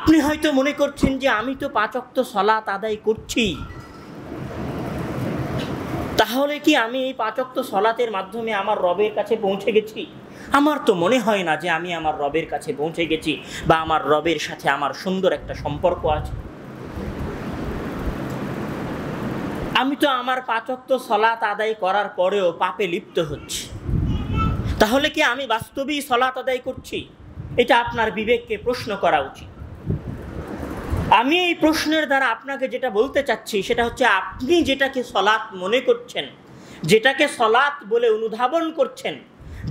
আপনি হয়তো মনে করছেন যে আমি তো পাচক্ত সলাত আদায় করছি। তাহলে কি আমি এই পাচক্ত সলাতের মাধ্যমে আমার রবের কাছে পৌঁছে গেছি? আমার তো মনে হয় না যে আমি আমার রবের কাছে পৌঁছে গেছি বা আমার রবের সাথে আমার সুন্দর একটা সম্পর্ক আছে। আমি তো আমার পাচক্ত সলাত আদায় করার পরেও পাপে লিপ্ত হচ্ছি। তাহলে কি আমি বাস্তবেই সলাত আদায় করছি? এটা আপনার বিবেককে প্রশ্ন করা উচিত। আমি এই প্রশ্নের দ্বারা আপনাকে যেটা বলতে চাচ্ছি, সেটা হচ্ছে আপনি যেটাকে সলাৎ মনে করছেন, যেটাকে সলাৎ বলে অনুধাবন করছেন,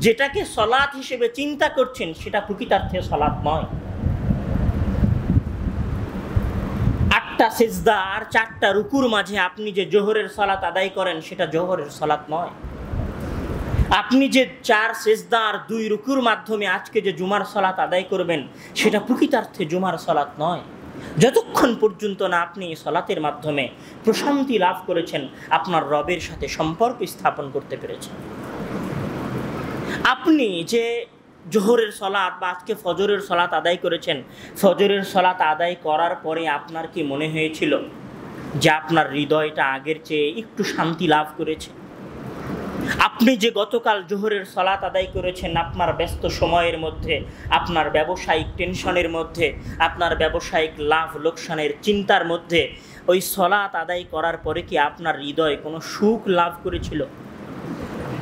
যেটাকে সলাৎ হিসেবে চিন্তা করছেন, সেটা প্রকৃতার্থে সলাৎ নয়। আটটা সেজদা আর চারটা রুকুর মাঝে আপনি যে জোহরের সলাৎ আদায় করেন, সেটা জোহরের সলাৎ নয়। আপনি যে চার সেজদা আর দুই রুকুর মাধ্যমে আজকে যে জুমার সলাৎ আদায় করবেন, সেটা প্রকৃতার্থে জুমার সলাৎ নয়। যতক্ষণ পর্যন্ত না আপনি সলাতের মাধ্যমে প্রশান্তি লাভ করেছেন, আপনার রবের সাথে সম্পর্ক স্থাপন করতে পেরেছেন। আপনি যে জোহরের সলাৎ বা আজকে ফজরের সলাৎ আদায় করেছেন, ফজরের সলাৎ আদায় করার পরে আপনার কি মনে হয়েছিল যে আপনার হৃদয়টা আগের চেয়ে একটু শান্তি লাভ করেছে? আপনি যে গতকাল জোহরের সলাত আদায় করেছেন আপনার ব্যস্ত সময়ের মধ্যে, আপনার ব্যবসায়িক টেনশনের মধ্যে, আপনার ব্যবসায়িক লাভ লোকসানের চিন্তার মধ্যে, ওই সলাত আদায় করার পরে কি আপনার হৃদয় কোনো সুখ লাভ করেছিল?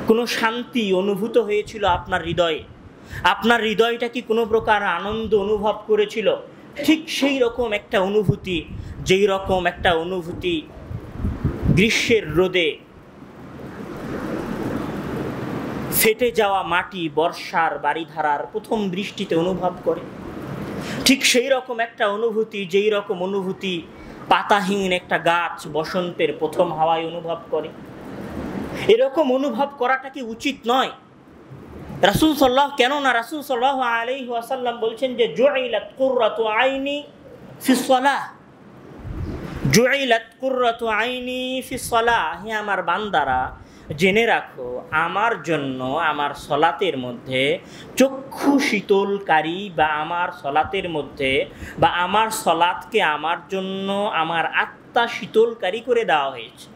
কোনো শান্তি অনুভূত হয়েছিল আপনার হৃদয়ে? আপনার হৃদয়টা কি কোনো প্রকার আনন্দ অনুভব করেছিল? ঠিক সেই রকম একটা অনুভূতি, যেই রকম একটা অনুভূতি গ্রীষ্মের রোদে ফেটে যাওয়া মাটি, বর্ষার বাড়িধারার প্রথম বৃষ্টিতে অনুভব করে। ঠিক সেই রকম একটা অনুভূতি, যেই রকম অনুভূতি পাতাহীন একটা গাছ বসন্তের প্রথম হাওয়ায় অনুভব করে। এরকম অনুভব করাটা কি উচিত নয়? রাসুল সাল্লাহ কেননা রাসুল সাল্লাহ আলাই ওয়াসাল্লাম বলছেন যে, জুইলাত কুর্রাতু আইনি ফিসলাহ জুইলাত কুর্রাতু আইনি ফিসলাহ হে আমার বান্দারা জেনে রাখো, আমার জন্য আমার সলাতের মধ্যে চক্ষু শীতলকারী বা আমার সলাতের মধ্যে বা আমার সলাতকে আমার জন্য আমার আত্মা শীতলকারী করে দেওয়া হয়েছে।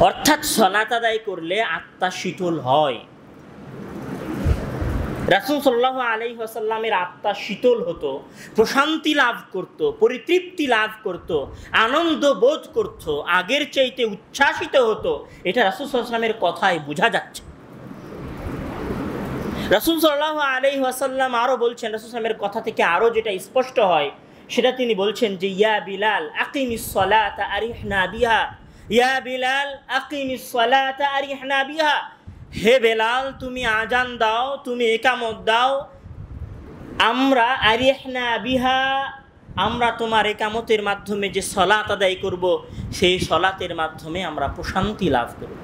অর্থাৎ সলাত আদায় করলে আত্মা শীতল হয়। রাসুল সাল্লাহ আলাই আসাল্লামের আত্মা শীতল হতো, প্রশান্তি লাভ করত, পরিতৃপ্তি লাভ করত, আনন্দ বোধ করত, আগের চাইতে উচ্ছ্বাসিত হতো। এটা রাসুল সাল্লামের কথায় বোঝা যাচ্ছে। রাসুল সাল্লাহ আলাই আসাল্লাম আরও বলছেন, রাসুল সাল্লামের কথা থেকে আরও যেটা স্পষ্ট হয়, সেটা তিনি বলছেন যে, ইয়া বিলাল, আকিমিস সলাতা আরিহনা বিহা। ইয়া বিলাল, আকিমিস সলাতা আরিহনা বিহা। হে বেলাল, তুমি আজান দাও, তুমি একামত দাও। আমরা আরিহনা বিহা, আমরা তোমার একামতের মাধ্যমে যে সলাত আদায় করব, সেই সলাতের মাধ্যমে আমরা প্রশান্তি লাভ করব।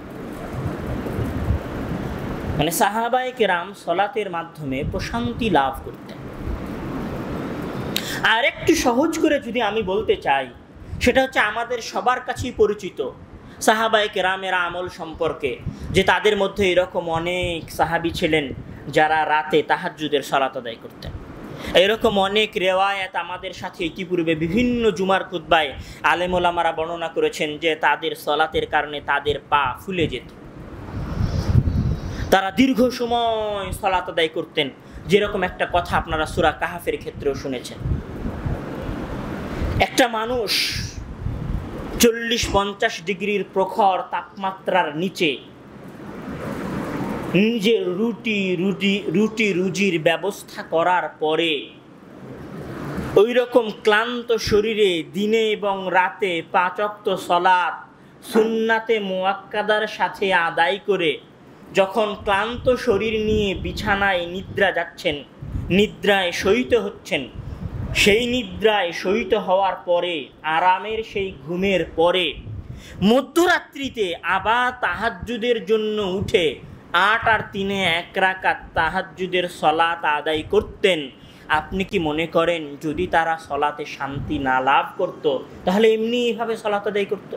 মানে সাহাবাই কেরাম সলাতের মাধ্যমে প্রশান্তি লাভ করতেন। আর একটু সহজ করে যদি আমি বলতে চাই, সেটা হচ্ছে আমাদের সবার কাছেই পরিচিত। সাহাবাই কেরামের আমল সম্পর্কে, যে তাদের মধ্যে এরকম অনেক সাহাবি ছিলেন যারা রাতে তাহাজুদের সলাত আদায় করতেন। এরকম অনেক রেওয়ায়ত আমাদের সাথে ইতিপূর্বে বিভিন্ন জুমার খুদ্বায় আলেমোলামারা বর্ণনা করেছেন যে তাদের সলাতের কারণে তাদের পা ফুলে যেত। তারা দীর্ঘ সময় সলাত আদায় করতেন। যেরকম একটা কথা আপনারা সুরা কাহাফের ক্ষেত্রেও শুনেছেন। একটা মানুষ চল্লিশ পঞ্চাশ ডিগ্রির প্রখর তাপমাত্রার নিচে নিজের রুটি রুটি রুটি রুজির ব্যবস্থা করার পরে ওই রকম ক্লান্ত শরীরে দিনে এবং রাতে পাচক্ত সলাৎ সুন্নাতে মোয়াক্কাদার সাথে আদায় করে যখন ক্লান্ত শরীর নিয়ে বিছানায় নিদ্রা যাচ্ছেন, নিদ্রায় শয়িত হচ্ছেন সেই নিদ্রায় শয়িত হওয়ার পরে, আরামের সেই ঘুমের পরে, মধ্যরাত্রিতে আবার তাহাজ্জুদের জন্য উঠে আট আর তিনে এক রাকাত তাহাজ্জুদের সলাত আদায় করতেন। আপনি কি মনে করেন, যদি তারা সলাতে শান্তি না লাভ করত, তাহলে এমনি এইভাবে সলাত আদায় করত?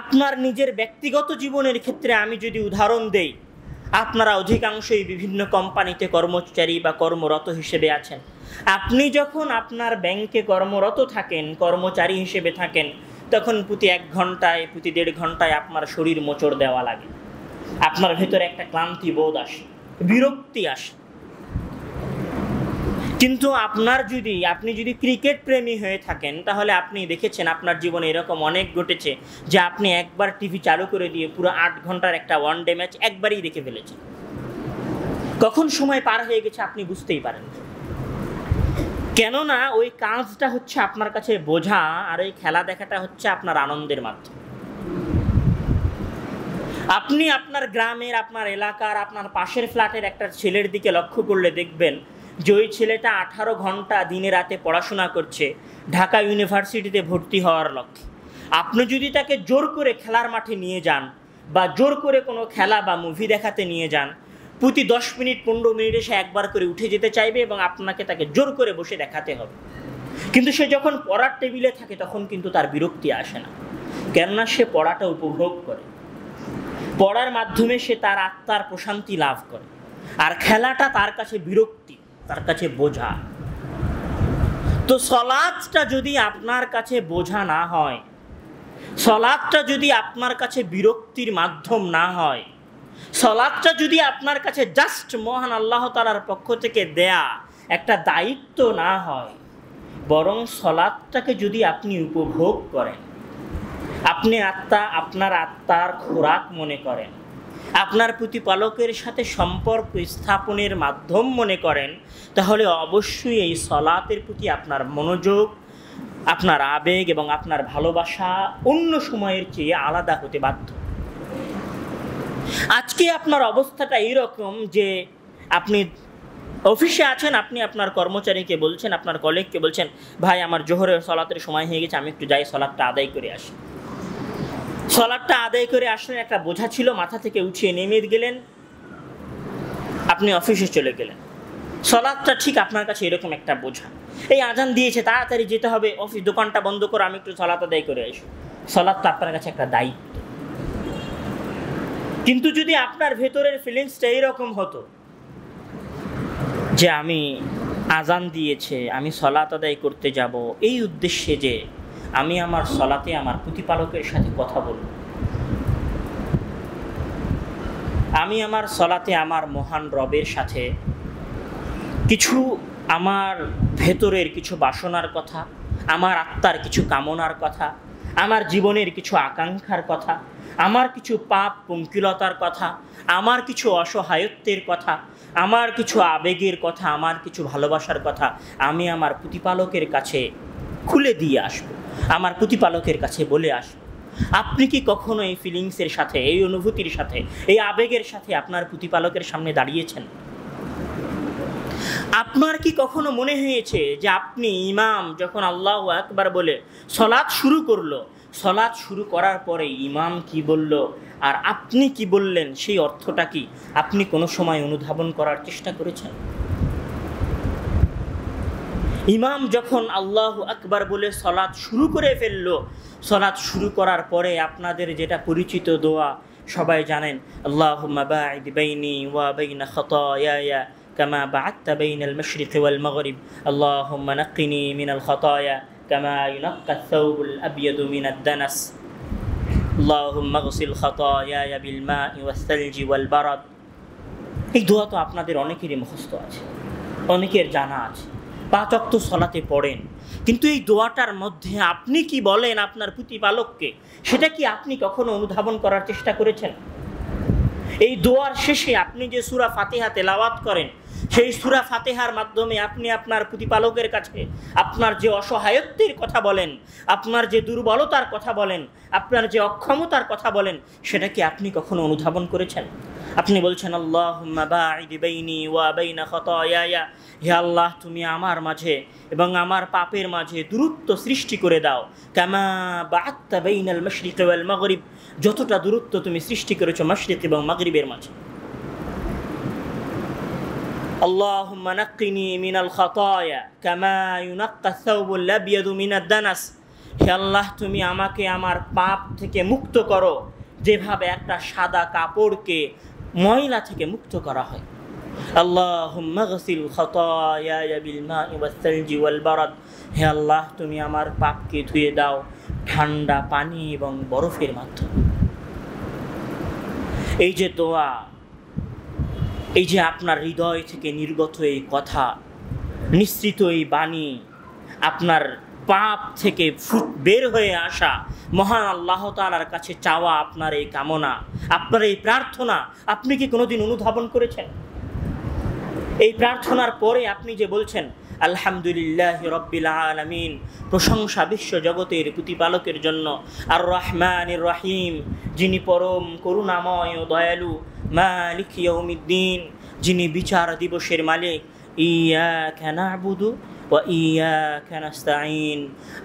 আপনার নিজের ব্যক্তিগত জীবনের ক্ষেত্রে আমি যদি উদাহরণ দেই আপনারা অধিকাংশই বিভিন্ন কোম্পানিতে কর্মচারী বা কর্মরত হিসেবে আছেন। আপনি যখন আপনার ব্যাংকে কর্মরত থাকেন, কর্মচারী হিসেবে থাকেন, তখন প্রতি এক ঘন্টায়, প্রতি দেড় ঘন্টায় আপনার শরীর মোচড় দেওয়া লাগে। আপনার ভেতরে একটা ক্লান্তি বোধ আসে, বিরক্তি আসে। কিন্তু আপনার যদি, আপনি যদি ক্রিকেট প্রেমী হয়ে থাকেন, তাহলে আপনি দেখেছেন আপনার জীবনে এরকম অনেক ঘটেছে যে আপনি একবার টিভি চালু করে দিয়ে পুরো আট ঘণ্টার একটা ওয়ান ডে ম্যাচ একবারই দেখে ফেলেছেন। কখন সময় পার হয়ে গেছে আপনি বুঝতেই পারেন কেননা ওই কাজটা হচ্ছে আপনার কাছে বোঝা আর ওই খেলা দেখাটা হচ্ছে আপনার আনন্দের মাধ্যম। আপনি আপনার গ্রামের, আপনার এলাকার, আপনার পাশের ফ্ল্যাটের একটা ছেলের দিকে লক্ষ্য করলে দেখবেন যে ওই ছেলেটা আঠারো ঘণ্টা দিনে রাতে পড়াশোনা করছে, ঢাকা ইউনিভার্সিটিতে ভর্তি হওয়ার লক্ষ্যে। আপনি যদি তাকে জোর করে খেলার মাঠে নিয়ে যান বা জোর করে কোনো খেলা বা মুভি দেখাতে নিয়ে যান, প্রতি দশ মিনিট, পনেরো মিনিটে সে একবার করে উঠে যেতে চাইবে এবং আপনাকে তাকে জোর করে বসে দেখাতে হবে। কিন্তু সে যখন পড়ার টেবিলে থাকে তখন কিন্তু তার বিরক্তি আসে না, কেননা সে পড়াটা উপভোগ করে। পড়ার মাধ্যমে সে তার আত্মার প্রশান্তি লাভ করে, আর খেলাটা তার কাছে বিরক্তি। তার কাছে বোঝা। তো সলাদটা যদি আপনার কাছে বোঝা না হয়, সলাদটা যদি আপনার কাছে বিরক্তির মাধ্যম না হয়, সলাদটা যদি আপনার কাছে জাস্ট মহান আল্লাহ তালার পক্ষ থেকে দেয়া একটা দায়িত্ব না হয়, বরং সলাদটাকে যদি আপনি উপভোগ করেন, আপনি আত্মা, আপনার আত্মার খোরাক মনে করেন আপনার প্রতিপালকের সাথে সম্পর্ক স্থাপনের মাধ্যম মনে করেন, তাহলে অবশ্যই এই সলাতের প্রতি আপনার মনোযোগ, আপনার আবেগ এবং আপনার ভালোবাসা অন্য সময়ের চেয়ে আলাদা হতে বাধ্য। আজকে আপনার অবস্থাটা এইরকম যে আপনি অফিসে আছেন, আপনি আপনার কর্মচারীকে বলছেন, আপনার কলিগকে বলছেন, ভাই, আমার জোহরের সলাতের সময় হয়ে গেছে, আমি একটু যাই সলাদটা আদায় করে আসি। সলাদটা আদায় করে আসলে একটা বোঝা ছিল, মাথা থেকে উঠিয়ে নেমে গেলেন। আপনি অফিসে চলে গেলেন। সলাদটা ঠিক আপনার কাছে এরকম একটা বোঝা। এই আজান দিয়েছে, তাড়াতাড়ি যেতে হবে, অফিস দোকানটা বন্ধ করে, আমি একটু সলাত আদায় করে আসি। সলাদটা আপনার কাছে একটা দায়িত্ব। কিন্তু যদি আপনার ভেতরের ফিলিংসটা এইরকম হতো, যে আমি আজান দিয়েছে, আমি সলাত আদায় করতে যাব, এই উদ্দেশ্যে যে আমি আমার সলাতে আমার প্রতিপালকের সাথে কথা বলব। আমি আমার সলাতে আমার মহান রবের সাথে কিছু আমার ভেতরের কিছু বাসনার কথা, আমার আত্মার কিছু কামনার কথা, আমার জীবনের কিছু আকাঙ্ক্ষার কথা, আমার কিছু পাপ পঙ্কিলতার কথা, আমার কিছু অসহায়ত্বের কথা, আমার কিছু আবেগের কথা, আমার কিছু ভালোবাসার কথা আমি আমার প্রতিপালকের কাছে খুলে দিয়ে আসব। আমার প্রতিপালকের কাছে বলে আসব। আপনি কি কখনো এই ফিলিংসের সাথে, এই অনুভূতির সাথে, এই আবেগের সাথে আপনার প্রতিপালকের সামনে দাঁড়িয়েছেন? আপনার কি কখনো মনে হয়েছে যে আপনি ইমাম যখন আল্লাহ একবার বলে সলাৎ শুরু করল, সলাৎ শুরু করার পরে ইমাম কি বলল আর আপনি কি বললেন, সেই অর্থটা কি আপনি কোনো সময় অনুধাবন করার চেষ্টা করেছেন? ইমাম যখন আল্লাহ আকবার বলে সলাৎ শুরু করে ফেলল সলাৎ শুরু করার পরে আপনাদের যেটা পরিচিত দোয়া সবাই জানেন আল্লাহ বাইনি ওয়া বাইনা খতায়া كما بعدت بين المشرق والمغرب اللهم نقني من الخطايا كما ينقى الثوب الأبيض من الدنس اللهم اغسل خطاياي بالماء والثلج والبرد এই দোয়া তো আপনাদের অনেকেরই মুখস্থ আছে অনেকের জানা আছে পাঁচ অক্ত সলাতে পড়েন। কিন্তু এই দোয়াটার মধ্যে আপনি কি বলেন আপনার প্রতিপালককে? সেটা কি আপনি কখনো অনুধাবন করার চেষ্টা করেছেন? এই দোয়ার শেষে আপনি যে সুরা ফাতেহা তেলাওয়াত করেন, সেই সুরা ফাতেহার মাধ্যমে আপনি আপনার প্রতিপালকের কাছে আপনার যে অসহায়ত্বের কথা বলেন, আপনার যে দুর্বলতার কথা বলেন, আপনার যে অক্ষমতার কথা বলেন, সেটা কি আপনি কখনো অনুধাবন করেছেন? আপনি বলছেন আল্লাহ হে আল্লাহ তুমি আমার মাঝে এবং আমার পাপের মাঝে দূরত্ব সৃষ্টি করে দাও কামা বাত্তা বেইনাল মশরিক ওয়াল মাগরিব যতটা দূরত্ব তুমি সৃষ্টি করেছো মশরিক এবং মাগরিবের মাঝে اللهم نقني من الخطايا كما ينقى الثوب الابيض من الدنس হে আল্লাহ তুমি আমাকে আমার পাপ থেকে মুক্ত করো যেভাবে একটা সাদা কাপড়কে ময়লা থেকে মুক্ত করা হয়। গসিল খতায়ায়া বিল মাই ওয়াস-সালজি বারাদ। হে আল্লাহ, তুমি আমার পাপকে ধুয়ে দাও ঠান্ডা পানি এবং বরফের মাধ্যমে। এই যে দোয়া, এই যে আপনার হৃদয় থেকে নির্গত এই কথা নিশ্চিত এই বাণী, আপনার পাপ থেকে বের হয়ে আসা মহান আল্লাহ তালার কাছে চাওয়া আপনার এই কামনা, আপনার এই প্রার্থনা, আপনি কি কোনোদিন অনুধাবন করেছেন? এই প্রার্থনার পরে আপনি যে বলছেন, আলহামদুলিল্লাহ রব্বিল আলমিন প্রশংসা বিশ্ব জগতের প্রতিপালকের জন্য আর রহমান রহিম যিনি পরম করুণাময় ও দয়ালু, মালিক ইয়ৌমিদ্দিন যিনি বিচার দিবসের মালিক ইয়া খেনা বুধু ও ইয়া খানাস্তাইন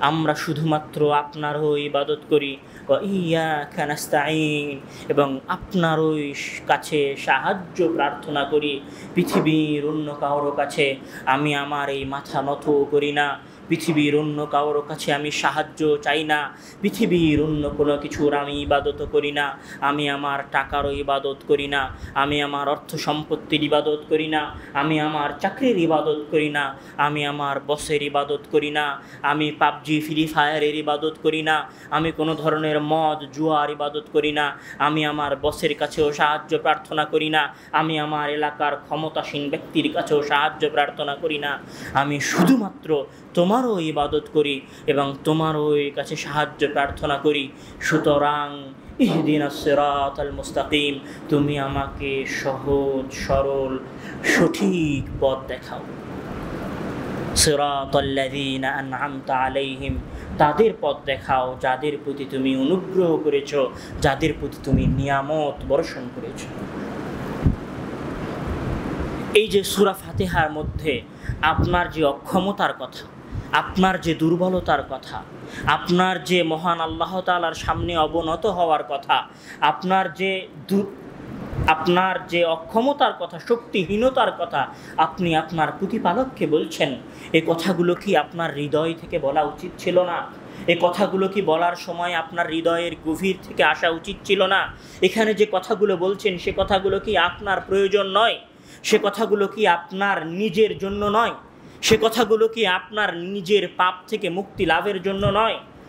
আমরা শুধুমাত্র আপনারও ইবাদত করি। ও ইয়া খানাস্তাইন এবং আপনারই কাছে সাহায্য প্রার্থনা করি। পৃথিবীর অন্য কারোর কাছে আমি আমার এই মাথা নত করি না। পৃথিবীর অন্য কারোর কাছে আমি সাহায্য চাই না। পৃথিবীর অন্য কোনো কিছুর আমি ইবাদত করি না। আমি আমার টাকারও ইবাদত করি না। আমি আমার অর্থ সম্পত্তির ইবাদত করি না। আমি আমার চাকরির ইবাদত করি না। আমি আমার বসের ইবাদত করি না। আমি পাবজি, ফ্রি ফায়ারের ইবাদত করি না। আমি কোনো ধরনের মদ, জুয়ার ইবাদত করি না। আমি আমার বসের কাছেও সাহায্য প্রার্থনা করি না। আমি আমার এলাকার ক্ষমতাসীন ব্যক্তির কাছেও সাহায্য প্রার্থনা করি না। আমি শুধুমাত্র তোমারও ইবাদত করি এবং তোমারও কাছে সাহায্য, প্রার্থনা করি। সুতরাং ইহদিন সিরাত আল মুস্তাকিম, তুমি আমাকে সহজ, সরল, সঠিক পথ দেখাও। আলাইহিম, তাদের পথ দেখাও যাদের প্রতি তুমি অনুগ্রহ করেছ, যাদের প্রতি তুমি নিয়ামত বর্ষণ করেছ। এই যে সুরা ফাতেহার মধ্যে আপনার যে অক্ষমতার কথা আপনার যে দুর্বলতার কথা, আপনার যে মহান আল্লাহ তালার সামনে অবনত হওয়ার কথা, আপনার যে আপনার যে অক্ষমতার কথা, শক্তিহীনতার কথা আপনি আপনার প্রতিপালককে বলছেন, এ কথাগুলো কি আপনার হৃদয় থেকে বলা উচিত ছিল না? এ কথাগুলো কি বলার সময় আপনার হৃদয়ের গভীর থেকে আসা উচিত ছিল না? এখানে যে কথাগুলো বলছেন, সে কথাগুলো কি আপনার প্রয়োজন নয়? সে কথাগুলো কি আপনার নিজের জন্য নয়? সে কথাগুলো কি আপনার নিজের পাপ থেকে মুক্তি লাভের জন্য নয়?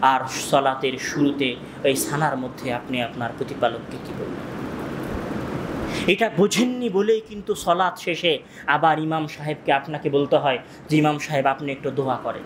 আর সলাতের শুরুতে ওই সানার মধ্যে আপনি আপনার প্রতিপালককে কী বলবেন এটা বোঝেননি বলেই কিন্তু সলাৎ শেষে আবার ইমাম সাহেবকে আপনাকে বলতে হয় যে, ইমাম সাহেব, আপনি একটু দোয়া করেন।